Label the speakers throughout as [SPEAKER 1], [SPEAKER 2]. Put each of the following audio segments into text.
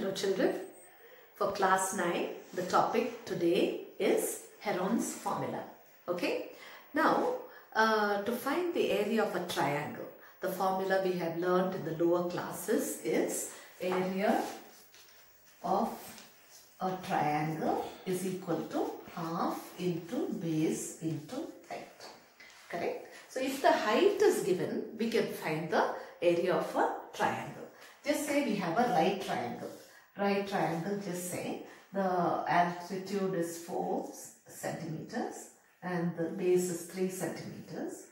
[SPEAKER 1] Hello children. For class 9, the topic today is Heron's formula. Okay. Now, uh, to find the area of a triangle, the formula we have learned in the lower classes is area of a triangle is equal to half into base into height. Correct? So, if the height is given, we can find the area of a triangle. Just say we have a right triangle. Right triangle, just say the altitude is 4 centimeters and the base is 3 centimeters.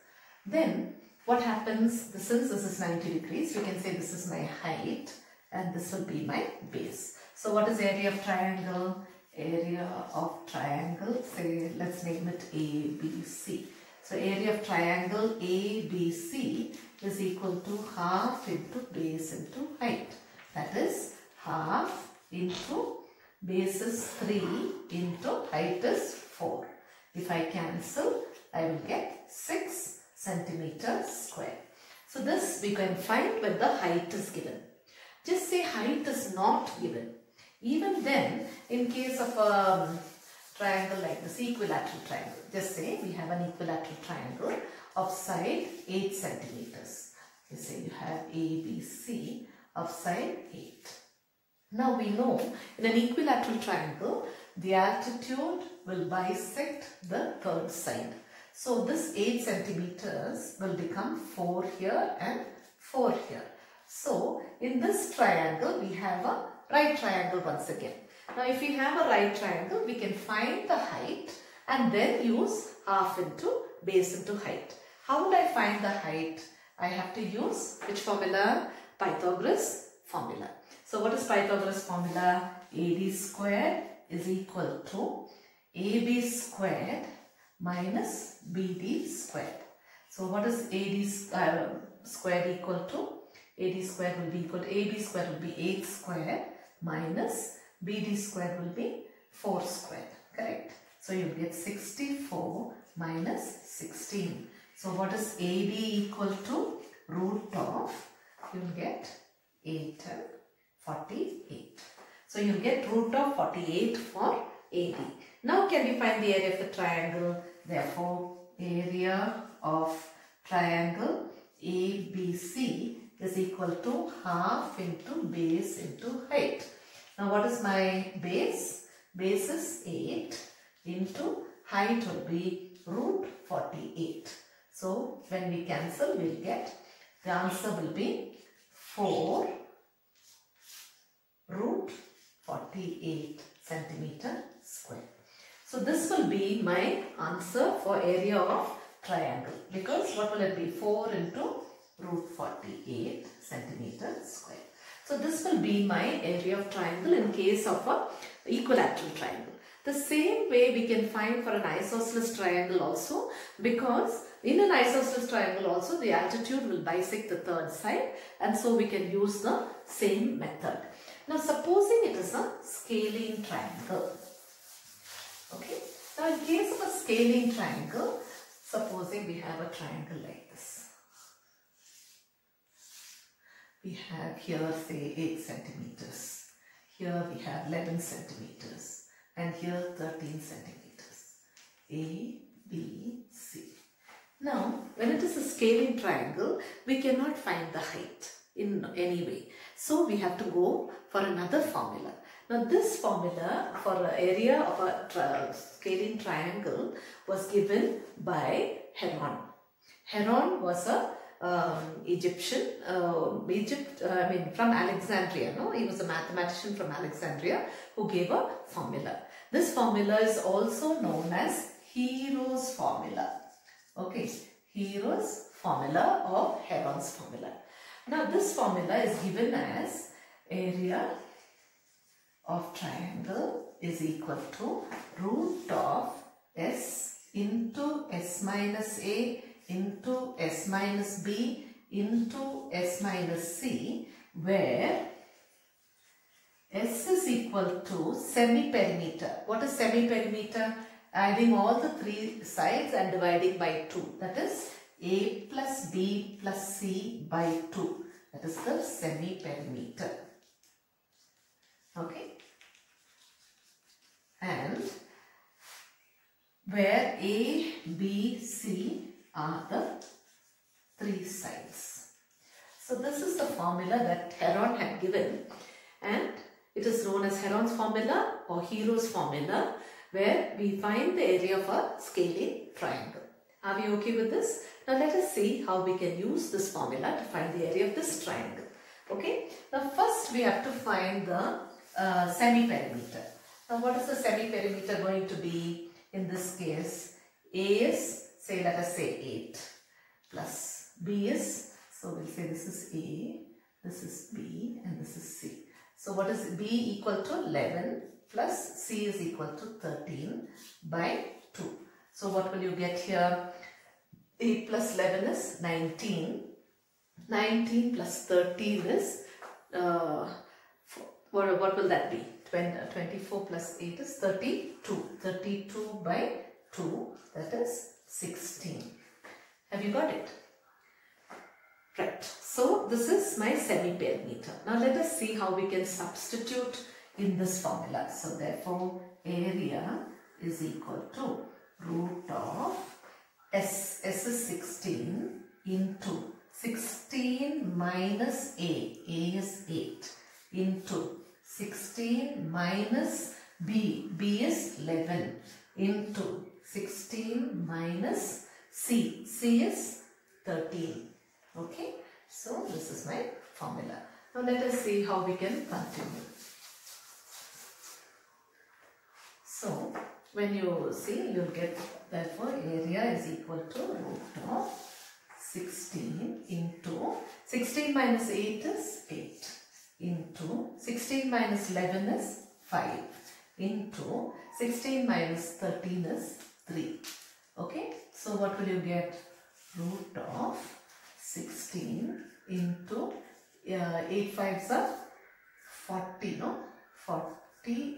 [SPEAKER 1] Then what happens, since this is 90 degrees, we can say this is my height and this will be my base. So what is area of triangle? Area of triangle, say let's name it ABC. So area of triangle ABC is equal to half into base into height. That is half into base is 3 into height is 4. If I cancel, I will get 6 centimeters square. So this we can find when the height is given. Just say height is not given. Even then, in case of a um, triangle like this, equilateral triangle, just say we have an equilateral triangle of side 8 centimeters. You say you have ABC of side 8. Now we know in an equilateral triangle, the altitude will bisect the third side. So this 8 centimeters will become 4 here and 4 here. So in this triangle, we have a right triangle once again. Now if we have a right triangle, we can find the height and then use half into base into height. How would I find the height? I have to use which formula? Pythagoras formula. So what is Pythagoras formula? AD squared is equal to AB squared minus BD squared. So what is AD uh, squared equal to? AD squared will be equal to AB squared will be 8 squared minus BD squared will be 4 squared. Correct? So you get 64 minus 16. So what is AB equal to? Root of, you will get 8 and 48. So you get root of 48 for AD. Now can we find the area of the triangle? Therefore, area of triangle ABC is equal to half into base into height. Now what is my base? Base is 8 into height will be root 48. So when we cancel, we'll get the answer will be 4 root 48 centimeter square. So this will be my answer for area of triangle because what will it be 4 into root 48 centimeter square. So this will be my area of triangle in case of a equilateral triangle. The same way we can find for an isosceles triangle also because in an isosceles triangle also the altitude will bisect the third side and so we can use the same method. Now supposing it is a scalene triangle. Okay. Now in case of a scalene triangle, supposing we have a triangle like this. We have here say 8 centimeters. Here we have 11 centimeters and here 13 centimeters. A, B, C. Now, when it is a scalene triangle, we cannot find the height in any way. So, we have to go for another formula. Now, this formula for area of a tri scalene triangle was given by Heron. Heron was a um, Egyptian, uh, Egypt, uh, I mean from Alexandria, no? He was a mathematician from Alexandria who gave a formula. This formula is also known as Hero's formula. Okay, Hero's formula or Heron's formula. Now this formula is given as area of triangle is equal to root of s into s minus a into s minus b into s minus c where s is equal to semi-perimeter. What is semi-perimeter? Adding all the three sides and dividing by 2. That is a plus B plus C by 2. That is the semi-perimeter. Okay. And where A, B, C are the three sides. So this is the formula that Heron had given and it is known as Heron's formula or Hero's formula where we find the area of a scalene triangle. Are we okay with this? Now let us see how we can use this formula to find the area of this triangle. Okay. Now first we have to find the uh, semi-perimeter. Now what is the semi-perimeter going to be in this case? A is say let us say 8 plus B is so we'll say this is A, this is B and this is C. So what is B equal to 11 plus C is equal to 13 by 2. So what will you get here? 8 plus 11 is 19. 19 plus 13 is, uh, what, what will that be? 20, 24 plus 8 is 32. 32 by 2 that is 16. Have you got it? Right. So this is my semi-perimeter. Now let us see how we can substitute in this formula. So therefore area is equal to root of S, S is 16 into 16 minus A, A is 8 into 16 minus B, B is 11 into 16 minus C, C is 13 Okay, so this is my formula. Now let us see how we can continue. So when you see, you'll get therefore area is equal to root of 16 into 16 minus 8 is 8 into 16 minus 11 is 5 into 16 minus 13 is 3. Okay, so what will you get? Root of 16 into uh, 8 fives are 40, no? 40.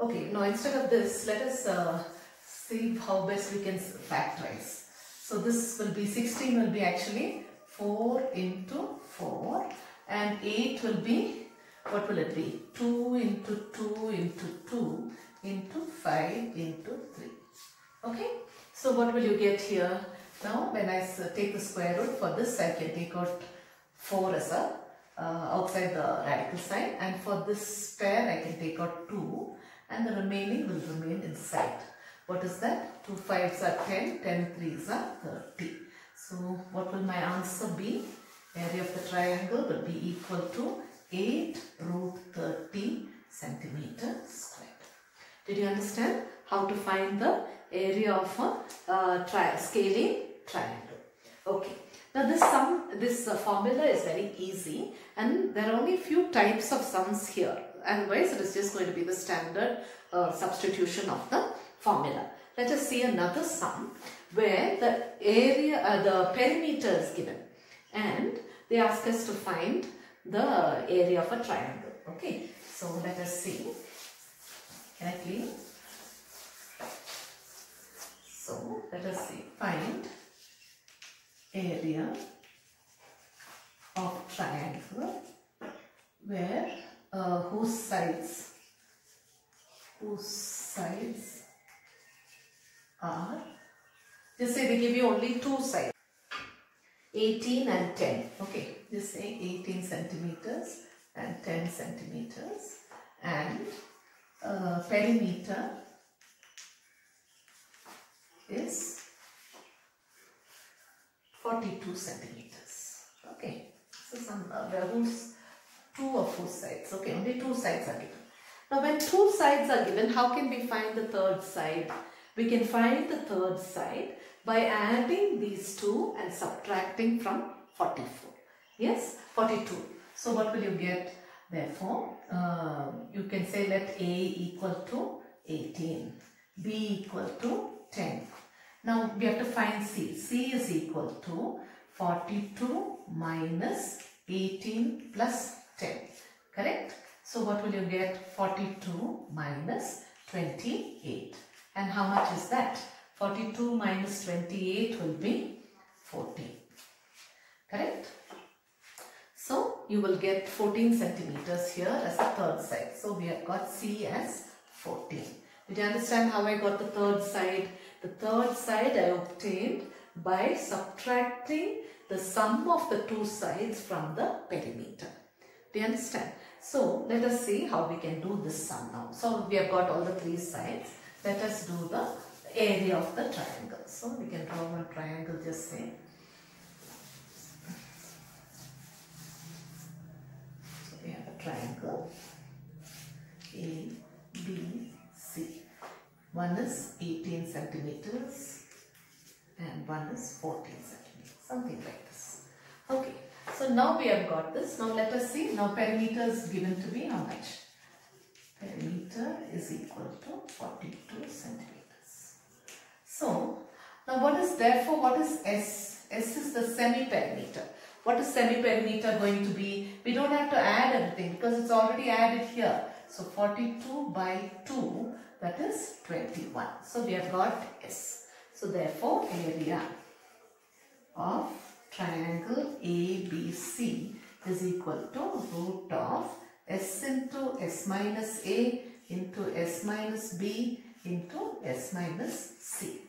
[SPEAKER 1] Okay, now instead of this, let us uh, see how best we can factorize. So this will be 16 will be actually 4 into 4 and 8 will be, what will it be? 2 into 2 into 2 into 5 into 3. Okay, so what will you get here? Now when I take the square root for this I can take out 4 as a uh, outside the radical sign and for this pair I can take out 2 and the remaining will remain inside. What is that? 2 5s are 10, 10 3s are 30. So what will my answer be? Area of the triangle will be equal to 8 root 30 centimeter squared. Did you understand how to find the area of a uh, tri scalene triangle. Okay. Now this sum, this uh, formula is very easy and there are only few types of sums here. Otherwise it is just going to be the standard uh, substitution of the formula. Let us see another sum where the area, uh, the perimeter is given and they ask us to find the area of a triangle. Okay. So let us see. Can I please? So let us see. Find area of triangle where uh, whose sides whose sides are just say they give you only two sides 18 and 10 okay just say 18 centimeters and 10 centimeters and uh, perimeter is 42 centimeters. Okay. So some uh, whose two of whose sides. Okay, only two sides are given. Now when two sides are given, how can we find the third side? We can find the third side by adding these two and subtracting from 44. Yes, 42. So what will you get? Therefore, uh, you can say let A equal to 18, B equal to 10. Now we have to find C. C is equal to 42 minus 18 plus 10. Correct? So what will you get? 42 minus 28. And how much is that? 42 minus 28 will be 14. Correct? So you will get 14 centimeters here as the third side. So we have got C as 14. Did you understand how I got the third side? The third side I obtained by subtracting the sum of the two sides from the perimeter. Do you understand? So let us see how we can do this sum now. So we have got all the three sides. Let us do the area of the triangle. So we can draw one triangle just say. So we have a triangle A, B, C. One is 18 centimeters and one is 14 centimeters. Something like this. Okay. So now we have got this. Now let us see. Now perimeter is given to be how much? Perimeter is equal to 42 centimeters. So now what is therefore what is S? S is the semi-perimeter. What is semi-perimeter going to be? We don't have to add everything because it's already added here. So 42 by 2 that is 21. So we have got S. So therefore area of triangle ABC is equal to root of S into S minus A into S minus B into S minus C.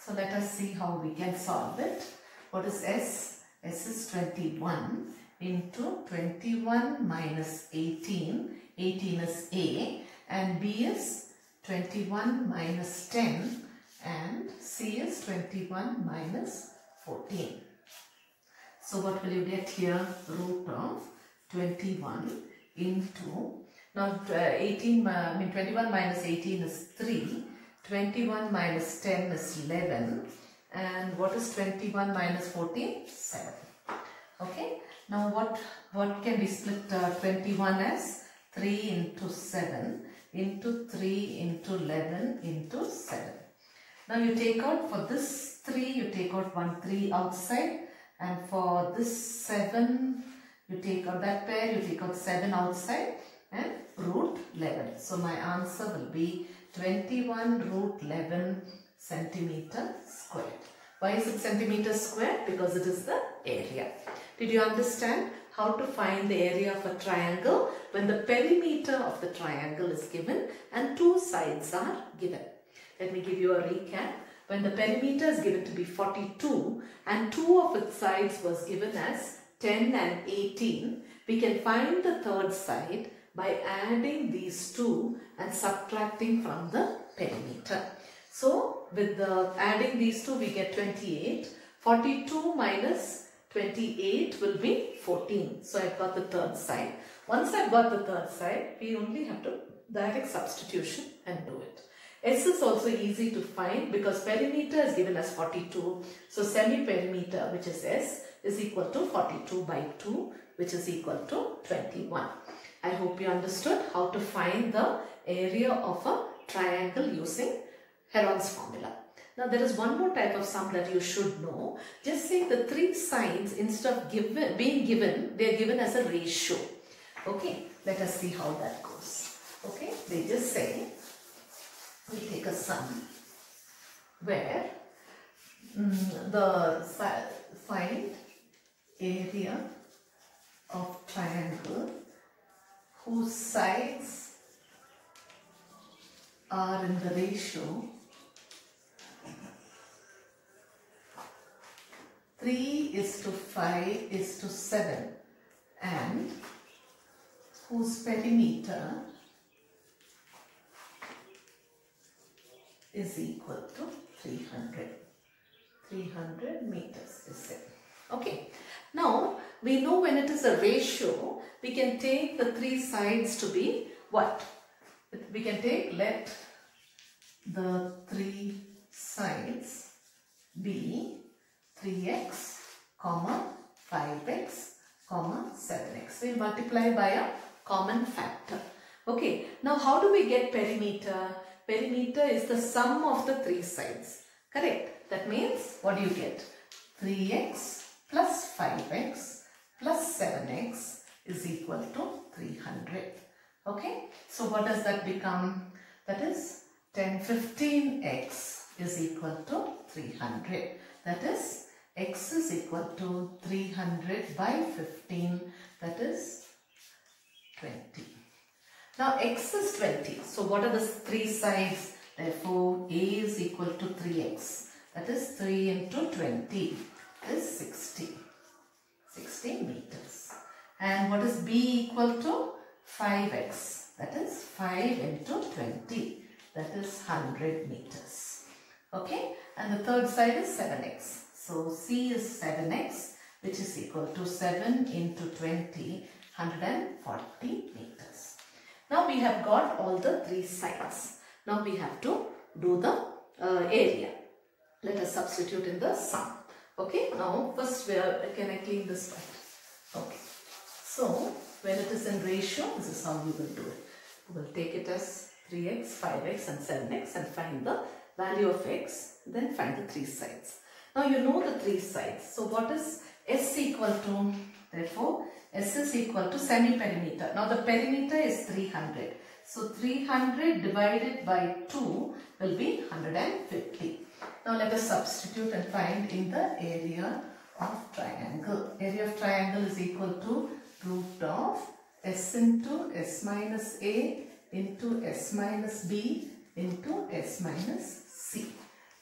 [SPEAKER 1] So let us see how we can solve it. What is S? S is 21 into 21 minus 18. 18 is A and B is 21 minus 10 and C is 21 minus 14. So what will you get here? Root of 21 into, now uh, 18, uh, I mean 21 minus 18 is 3, 21 minus 10 is 11 and what is 21 minus 14? 7. Okay, now what, what can we split uh, 21 as? 3 into 7 into 3 into 11 into 7. Now you take out for this 3, you take out one 3 outside and for this 7 you take out that pair you take out 7 outside and root 11 so my answer will be 21 root 11 centimeter squared why is it centimeter squared because it is the area. Did you understand how to find the area of a triangle? When the perimeter of the triangle is given and two sides are given. Let me give you a recap. When the perimeter is given to be 42 and two of its sides was given as 10 and 18, we can find the third side by adding these two and subtracting from the perimeter. So with the adding these two we get 28. 42 minus 28 will be 14. So I've got the third side. Once I've got the third side, we only have to direct substitution and do it. S is also easy to find because perimeter is given as 42. So semi-perimeter which is S is equal to 42 by 2 which is equal to 21. I hope you understood how to find the area of a triangle using Heron's formula. Now there is one more type of sum that you should know. Just say the three sides instead of given, being given, they are given as a ratio. Okay, let us see how that goes. Okay, they just say we take a sum where mm, the find area of triangle whose sides are in the ratio 3 is to 5 is to 7 and whose perimeter is equal to 300. 300 meters is it. Okay. Now, we know when it is a ratio, we can take the three sides to be what? We can take, let the three sides be 3x, comma 5x, comma 7x. We multiply by a common factor. Okay, now how do we get perimeter? Perimeter is the sum of the three sides. Correct? That means, what do you get? 3x plus 5x plus 7x is equal to 300. Okay? So what does that become? That is 10, 15x is equal to 300. That is x is equal to 300 by 15 that is 20. Now x is 20. So what are the three sides? Therefore, A is equal to 3x. That is 3 into 20 is 60. 60 meters. And what is B equal to? 5x. That is 5 into 20. That is 100 meters. Okay. And the third side is 7x. So C is 7x which is equal to 7 into 20, 140 meters. Now we have got all the three sides. Now we have to do the uh, area. Let us substitute in the sum. Okay, now first where can I clean this part? Okay, so when it is in ratio, this is how you will do it. We will take it as 3x, 5x and 7x and find the value of x, then find the three sides. Now you know the three sides. So what is S equal to, therefore S is equal to semi-perimeter. Now the perimeter is 300. So 300 divided by 2 will be 150. Now let us substitute and find in the area of triangle. Area of triangle is equal to root of S into S minus A into S minus B into S minus C.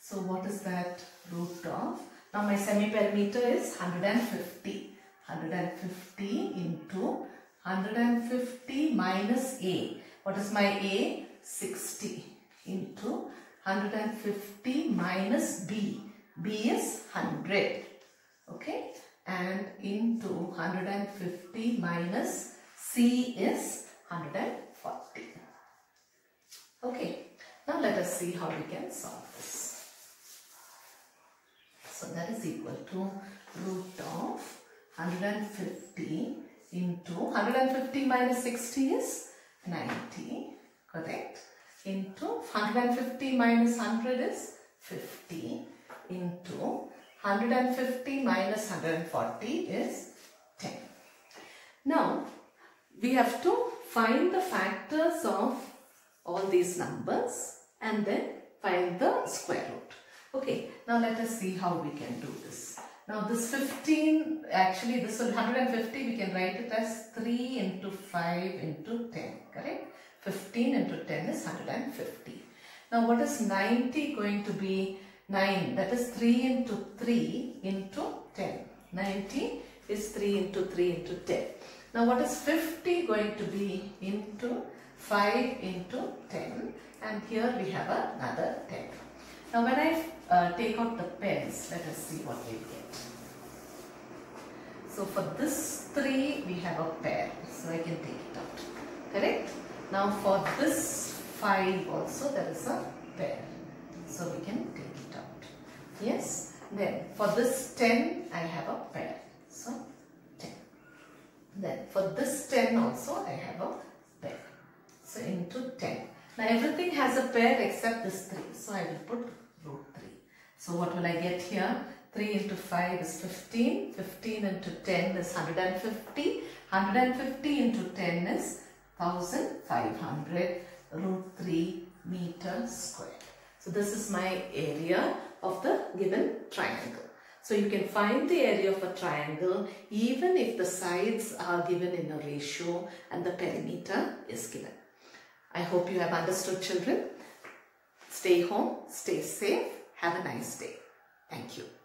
[SPEAKER 1] So what is that root of? Now my semi-perimeter is 150. 150 into 150 minus A. What is my A? 60 into 150 minus B. B is 100. Okay. And into 150 minus C is 140. Okay. Now let us see how we can solve this. So that is equal to root of 150 into 150 minus 60 is 90. Correct into 150 minus 100 is 50 into 150 minus 140 is 10. Now, we have to find the factors of all these numbers and then find the square root. Okay, now let us see how we can do this. Now this 15, actually this 150 we can write it as 3 into 5 into 10, correct? 15 into 10 is 150. Now what is 90 going to be? 9 that is 3 into 3 into 10. 90 is 3 into 3 into 10. Now what is 50 going to be into 5 into 10 and here we have another 10. Now when I uh, take out the pens let us see what we get. So for this 3 we have a pair so I can take it out. Correct? Now for this 5 also there is a pair. So we can take it out. Yes. Then for this 10 I have a pair. So 10. Then for this 10 also I have a pair. So into 10. Now everything has a pair except this 3. So I will put root 3. So what will I get here? 3 into 5 is 15. 15 into 10 is 150. 150 into 10 is 1500 root 3 meter square. So this is my area of the given triangle. So you can find the area of a triangle even if the sides are given in a ratio and the perimeter is given. I hope you have understood children. Stay home, stay safe, have a nice day. Thank you.